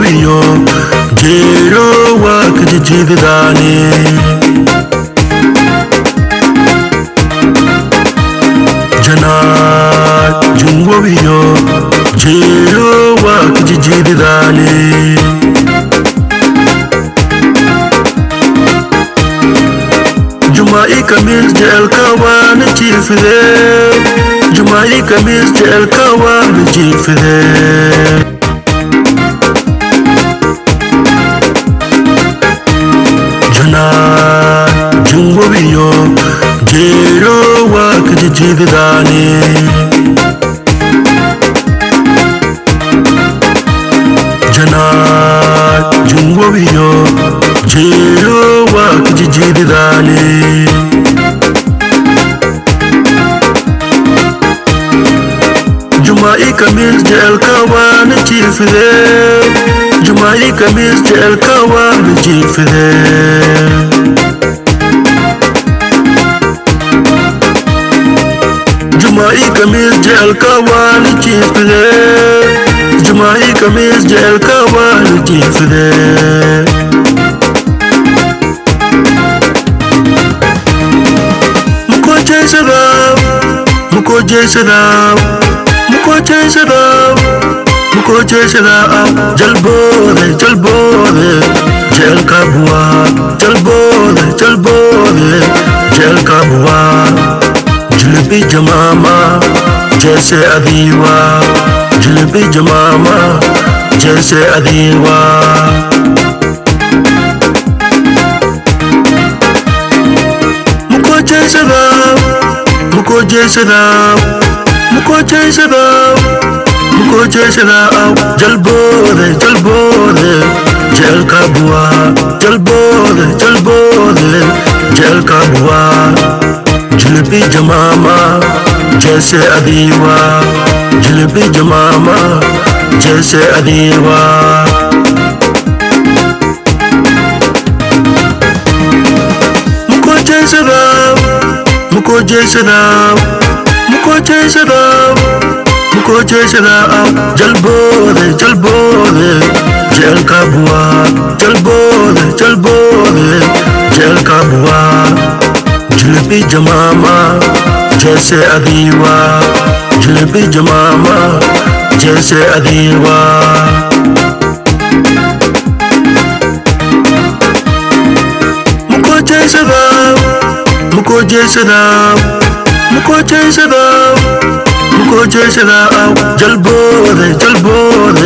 hubiyo jeero waa ka jijjiididaani janaa jungobiyo jeero waa ka jijjiididaani jumaa'i kamiis jecelka waa na jiifidee jumaa'i kamiis jecelka waa na jiifidee nkubiyoo jeeroo waa kijijjiididhaanii. Janaa jungubiyoo jeeroo waa kijijjiididhaanii. Jumaa'i kamiis jeelka waan jiifidee. Jumaa'i kamiis jeelka waan jiifidee. والے جیسے رام جیسے رام مکو جیس رام مکو جیس رام۔ جل بو جل بو رے جل کا بو جل بو جل بو گے جل کا بو جلپی جما جیسے ادیوا، جلیبی جماما جیسے ادیوا۔ مکو جیسے رام مکو جیسے رام مکو جیسے رام مکو جیسے رام۔ جل بورے جل بورے جیل کا بوا جل بورے جل بورے جل کا بوا جلیبی جماما جیسے ادیوا جلبی جماما جیسے ادیوا مکو جیسے رام مکو جیسے رام مکو جیسے رام مکو جیسے رام۔ جل بولے جل بولے جل کا بوا جل بولے جل بولے جل کا بوا جلبی جماما جیسے ادیوا جلیبی جماما جیسے ادیوا۔ مکو جے سدا مکو جے سدا مکو جے سدا مکو جے سدا جل بور جل بور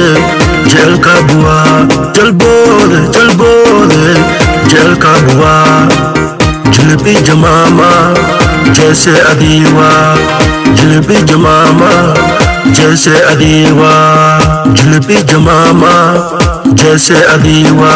جل کا بوا۔ جل بور جل بور جل کا بوا۔ جلیبی جماما جیسے ادیوا جلبی جماما جیسے ادیوا جلپی جماما جیسے ادیوا۔